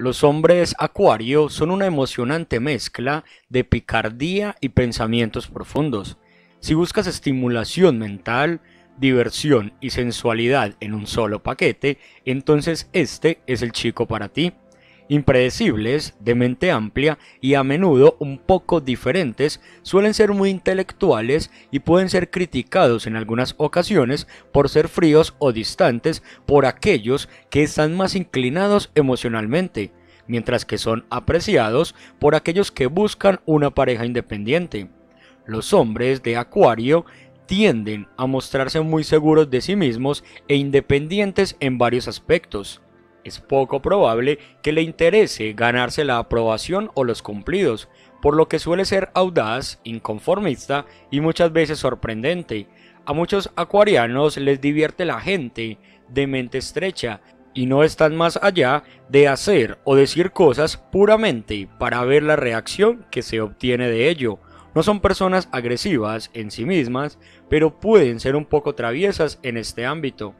Los hombres acuario son una emocionante mezcla de picardía y pensamientos profundos. Si buscas estimulación mental, diversión y sensualidad en un solo paquete, entonces este es el chico para ti impredecibles, de mente amplia y a menudo un poco diferentes, suelen ser muy intelectuales y pueden ser criticados en algunas ocasiones por ser fríos o distantes por aquellos que están más inclinados emocionalmente, mientras que son apreciados por aquellos que buscan una pareja independiente. Los hombres de Acuario tienden a mostrarse muy seguros de sí mismos e independientes en varios aspectos es poco probable que le interese ganarse la aprobación o los cumplidos, por lo que suele ser audaz, inconformista y muchas veces sorprendente. A muchos acuarianos les divierte la gente de mente estrecha y no están más allá de hacer o decir cosas puramente para ver la reacción que se obtiene de ello. No son personas agresivas en sí mismas, pero pueden ser un poco traviesas en este ámbito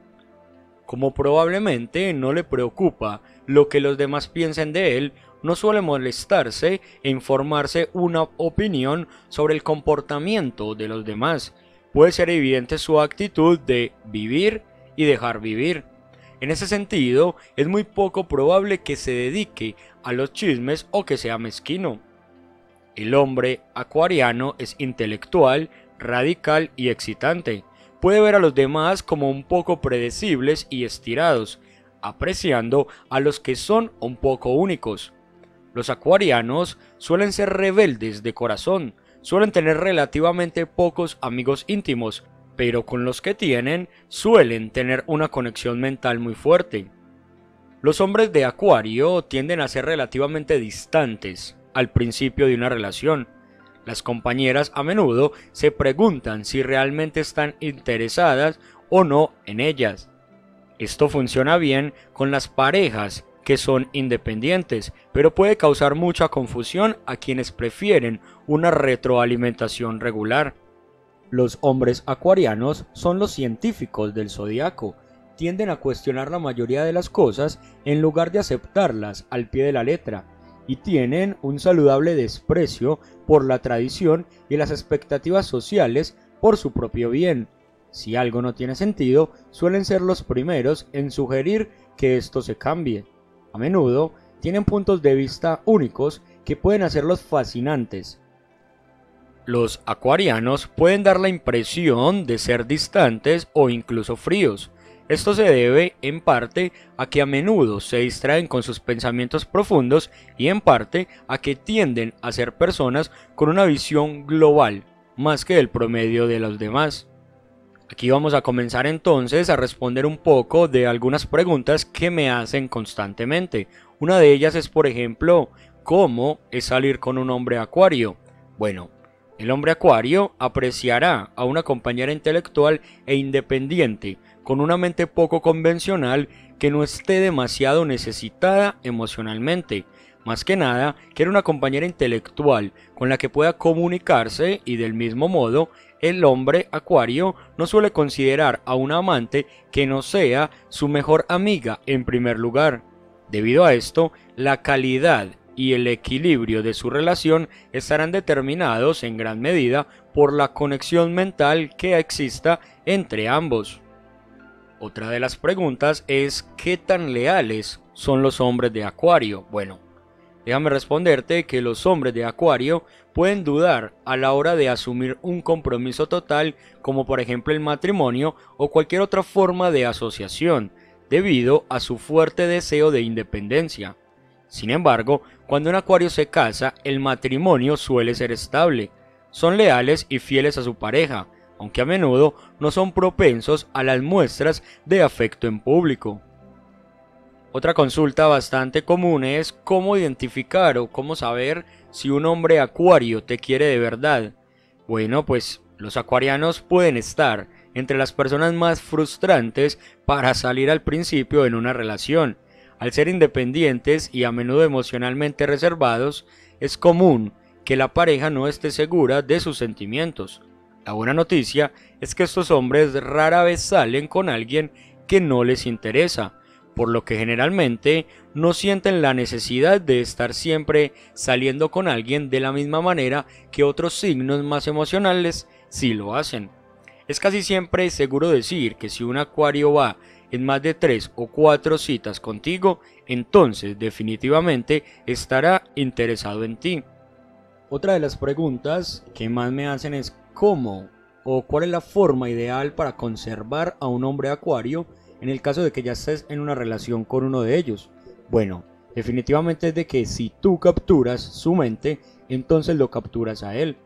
como probablemente no le preocupa lo que los demás piensen de él, no suele molestarse en formarse una opinión sobre el comportamiento de los demás. Puede ser evidente su actitud de vivir y dejar vivir. En ese sentido, es muy poco probable que se dedique a los chismes o que sea mezquino. El hombre acuariano es intelectual, radical y excitante puede ver a los demás como un poco predecibles y estirados, apreciando a los que son un poco únicos. Los acuarianos suelen ser rebeldes de corazón, suelen tener relativamente pocos amigos íntimos, pero con los que tienen suelen tener una conexión mental muy fuerte. Los hombres de Acuario tienden a ser relativamente distantes al principio de una relación, las compañeras a menudo se preguntan si realmente están interesadas o no en ellas. Esto funciona bien con las parejas que son independientes, pero puede causar mucha confusión a quienes prefieren una retroalimentación regular. Los hombres acuarianos son los científicos del zodiaco, tienden a cuestionar la mayoría de las cosas en lugar de aceptarlas al pie de la letra y tienen un saludable desprecio por la tradición y las expectativas sociales por su propio bien. Si algo no tiene sentido, suelen ser los primeros en sugerir que esto se cambie. A menudo tienen puntos de vista únicos que pueden hacerlos fascinantes. Los acuarianos pueden dar la impresión de ser distantes o incluso fríos, esto se debe, en parte, a que a menudo se distraen con sus pensamientos profundos y en parte a que tienden a ser personas con una visión global, más que el promedio de los demás. Aquí vamos a comenzar entonces a responder un poco de algunas preguntas que me hacen constantemente. Una de ellas es, por ejemplo, ¿cómo es salir con un hombre acuario? Bueno, el hombre acuario apreciará a una compañera intelectual e independiente, con una mente poco convencional que no esté demasiado necesitada emocionalmente. Más que nada, quiere una compañera intelectual con la que pueda comunicarse y del mismo modo, el hombre acuario no suele considerar a una amante que no sea su mejor amiga en primer lugar. Debido a esto, la calidad y el equilibrio de su relación estarán determinados en gran medida por la conexión mental que exista entre ambos. Otra de las preguntas es ¿qué tan leales son los hombres de Acuario? Bueno, déjame responderte que los hombres de Acuario pueden dudar a la hora de asumir un compromiso total como por ejemplo el matrimonio o cualquier otra forma de asociación, debido a su fuerte deseo de independencia. Sin embargo, cuando un acuario se casa, el matrimonio suele ser estable. Son leales y fieles a su pareja, aunque a menudo no son propensos a las muestras de afecto en público. Otra consulta bastante común es cómo identificar o cómo saber si un hombre acuario te quiere de verdad. Bueno, pues los acuarianos pueden estar entre las personas más frustrantes para salir al principio en una relación. Al ser independientes y a menudo emocionalmente reservados, es común que la pareja no esté segura de sus sentimientos. La buena noticia es que estos hombres rara vez salen con alguien que no les interesa. por lo que generalmente no sienten la necesidad de estar siempre saliendo con alguien de la misma manera que otros signos más emocionales sí lo hacen. Es casi siempre seguro decir que si un acuario va en más de tres o cuatro citas contigo, entonces definitivamente estará interesado en ti. Otra de las preguntas que más me hacen es cómo o cuál es la forma ideal para conservar a un hombre acuario en el caso de que ya estés en una relación con uno de ellos. Bueno, definitivamente es de que si tú capturas su mente, entonces lo capturas a él.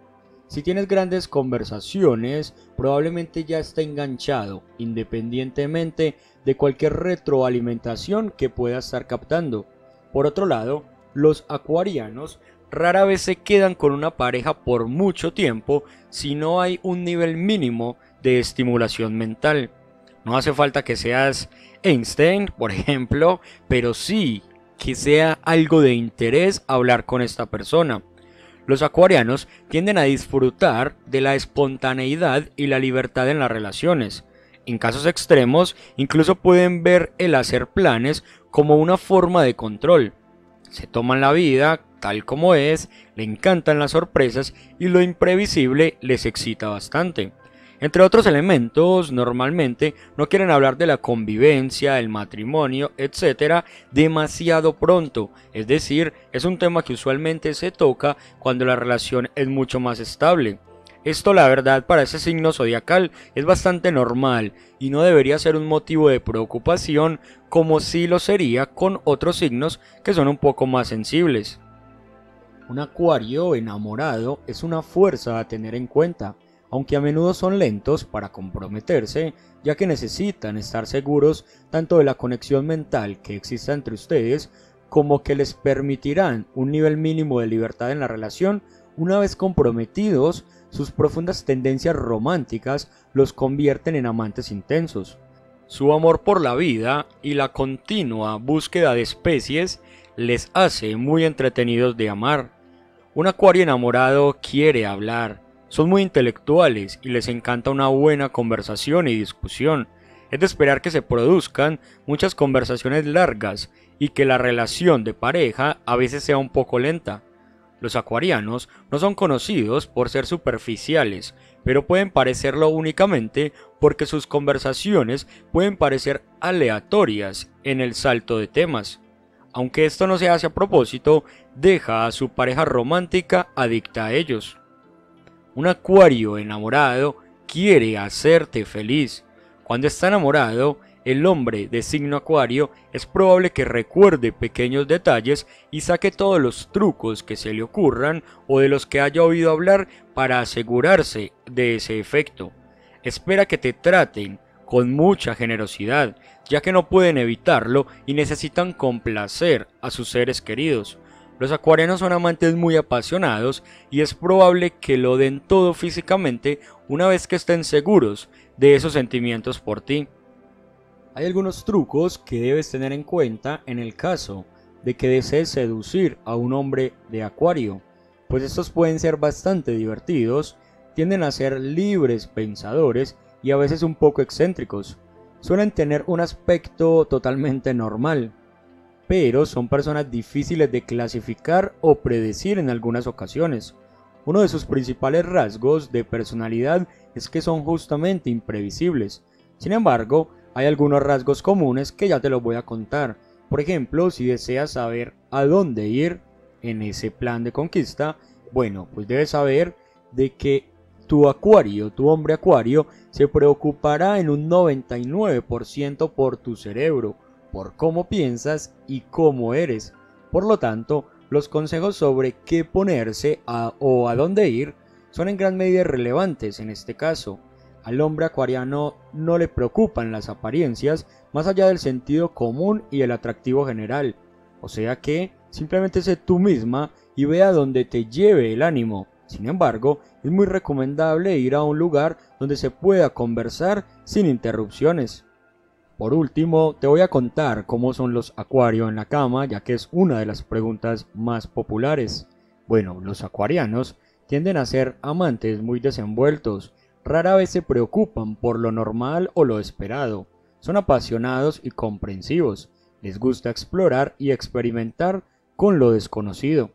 Si tienes grandes conversaciones, probablemente ya está enganchado, independientemente de cualquier retroalimentación que pueda estar captando. Por otro lado, los acuarianos rara vez se quedan con una pareja por mucho tiempo si no hay un nivel mínimo de estimulación mental. No hace falta que seas Einstein, por ejemplo, pero sí que sea algo de interés hablar con esta persona. Los acuarianos tienden a disfrutar de la espontaneidad y la libertad en las relaciones. En casos extremos, incluso pueden ver el hacer planes como una forma de control. Se toman la vida tal como es, le encantan las sorpresas y lo imprevisible les excita bastante. Entre otros elementos, normalmente no quieren hablar de la convivencia, el matrimonio, etc. demasiado pronto, es decir, es un tema que usualmente se toca cuando la relación es mucho más estable. Esto la verdad para ese signo zodiacal es bastante normal y no debería ser un motivo de preocupación como si lo sería con otros signos que son un poco más sensibles. Un acuario enamorado es una fuerza a tener en cuenta, aunque a menudo son lentos para comprometerse, ya que necesitan estar seguros tanto de la conexión mental que exista entre ustedes como que les permitirán un nivel mínimo de libertad en la relación una vez comprometidos, sus profundas tendencias románticas los convierten en amantes intensos. Su amor por la vida y la continua búsqueda de especies les hace muy entretenidos de amar. Un acuario enamorado quiere hablar, son muy intelectuales y les encanta una buena conversación y discusión. Es de esperar que se produzcan muchas conversaciones largas y que la relación de pareja a veces sea un poco lenta. Los acuarianos no son conocidos por ser superficiales, pero pueden parecerlo únicamente porque sus conversaciones pueden parecer aleatorias en el salto de temas. Aunque esto no se hace a propósito, deja a su pareja romántica adicta a ellos. Un acuario enamorado quiere hacerte feliz. Cuando está enamorado, el hombre de signo acuario es probable que recuerde pequeños detalles y saque todos los trucos que se le ocurran o de los que haya oído hablar para asegurarse de ese efecto. Espera que te traten con mucha generosidad, ya que no pueden evitarlo y necesitan complacer a sus seres queridos. Los acuarianos son amantes muy apasionados y es probable que lo den todo físicamente una vez que estén seguros de esos sentimientos por ti. Hay algunos trucos que debes tener en cuenta en el caso de que desees seducir a un hombre de acuario, pues estos pueden ser bastante divertidos, tienden a ser libres pensadores y a veces un poco excéntricos. Suelen tener un aspecto totalmente normal, pero son personas difíciles de clasificar o predecir en algunas ocasiones. Uno de sus principales rasgos de personalidad es que son justamente imprevisibles. Sin embargo, hay algunos rasgos comunes que ya te los voy a contar. Por ejemplo, si deseas saber a dónde ir en ese plan de conquista, bueno, pues debes saber de que tu acuario, tu hombre acuario, se preocupará en un 99% por tu cerebro, por cómo piensas y cómo eres. Por lo tanto, los consejos sobre qué ponerse o a dónde ir son en gran medida relevantes en este caso. Al hombre acuariano no le preocupan las apariencias más allá del sentido común y el atractivo general. O sea que simplemente sé tú misma y ve a donde te lleve el ánimo. Sin embargo, es muy recomendable ir a un lugar donde se pueda conversar sin interrupciones. Por último, te voy a contar cómo son los acuarios en la cama, ya que es una de las preguntas más populares. Bueno, los acuarianos tienden a ser amantes muy desenvueltos, rara vez se preocupan por lo normal o lo esperado, son apasionados y comprensivos, les gusta explorar y experimentar con lo desconocido.